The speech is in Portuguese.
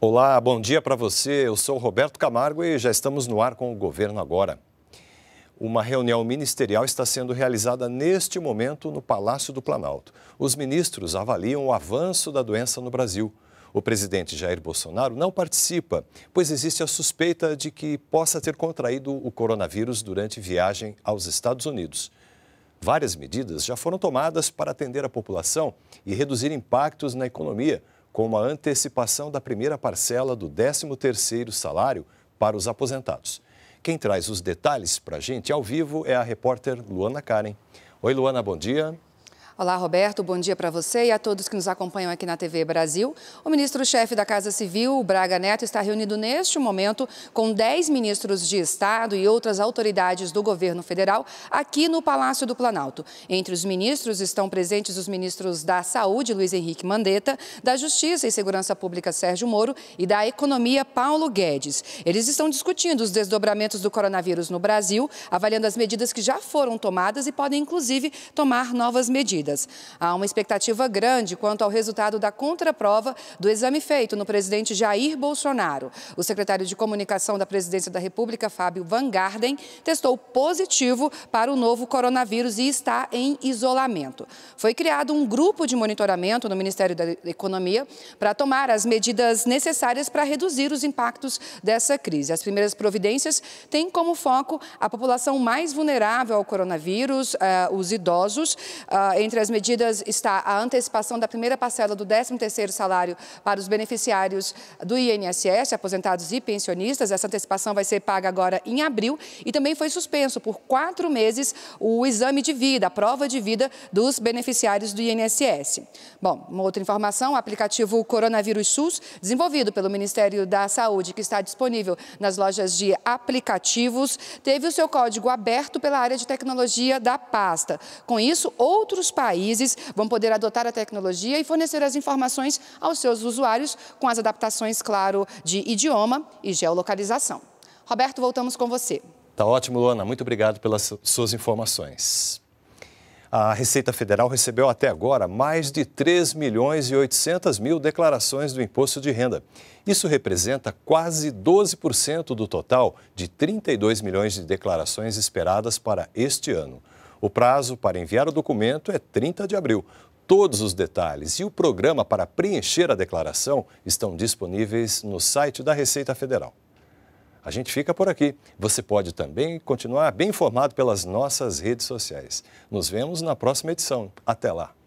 Olá, bom dia para você. Eu sou Roberto Camargo e já estamos no ar com o governo agora. Uma reunião ministerial está sendo realizada neste momento no Palácio do Planalto. Os ministros avaliam o avanço da doença no Brasil. O presidente Jair Bolsonaro não participa, pois existe a suspeita de que possa ter contraído o coronavírus durante viagem aos Estados Unidos. Várias medidas já foram tomadas para atender a população e reduzir impactos na economia, como a antecipação da primeira parcela do 13º salário para os aposentados. Quem traz os detalhes para a gente ao vivo é a repórter Luana Karen. Oi, Luana, bom dia. Olá, Roberto. Bom dia para você e a todos que nos acompanham aqui na TV Brasil. O ministro-chefe da Casa Civil, Braga Neto, está reunido neste momento com 10 ministros de Estado e outras autoridades do governo federal aqui no Palácio do Planalto. Entre os ministros estão presentes os ministros da Saúde, Luiz Henrique Mandetta, da Justiça e Segurança Pública, Sérgio Moro, e da Economia, Paulo Guedes. Eles estão discutindo os desdobramentos do coronavírus no Brasil, avaliando as medidas que já foram tomadas e podem, inclusive, tomar novas medidas. Há uma expectativa grande quanto ao resultado da contraprova do exame feito no presidente Jair Bolsonaro. O secretário de Comunicação da Presidência da República, Fábio Van Garden, testou positivo para o novo coronavírus e está em isolamento. Foi criado um grupo de monitoramento no Ministério da Economia para tomar as medidas necessárias para reduzir os impactos dessa crise. As primeiras providências têm como foco a população mais vulnerável ao coronavírus, uh, os idosos, uh, entre entre as medidas está a antecipação da primeira parcela do 13º salário para os beneficiários do INSS, aposentados e pensionistas. Essa antecipação vai ser paga agora em abril e também foi suspenso por quatro meses o exame de vida, a prova de vida dos beneficiários do INSS. Bom, uma outra informação, o aplicativo Coronavírus SUS, desenvolvido pelo Ministério da Saúde, que está disponível nas lojas de aplicativos, teve o seu código aberto pela área de tecnologia da pasta. Com isso, outros países países vão poder adotar a tecnologia e fornecer as informações aos seus usuários, com as adaptações, claro, de idioma e geolocalização. Roberto, voltamos com você. Tá ótimo, Luana. Muito obrigado pelas suas informações. A Receita Federal recebeu até agora mais de 3 milhões e 800 mil declarações do imposto de renda. Isso representa quase 12% do total de 32 milhões de declarações esperadas para este ano. O prazo para enviar o documento é 30 de abril. Todos os detalhes e o programa para preencher a declaração estão disponíveis no site da Receita Federal. A gente fica por aqui. Você pode também continuar bem informado pelas nossas redes sociais. Nos vemos na próxima edição. Até lá!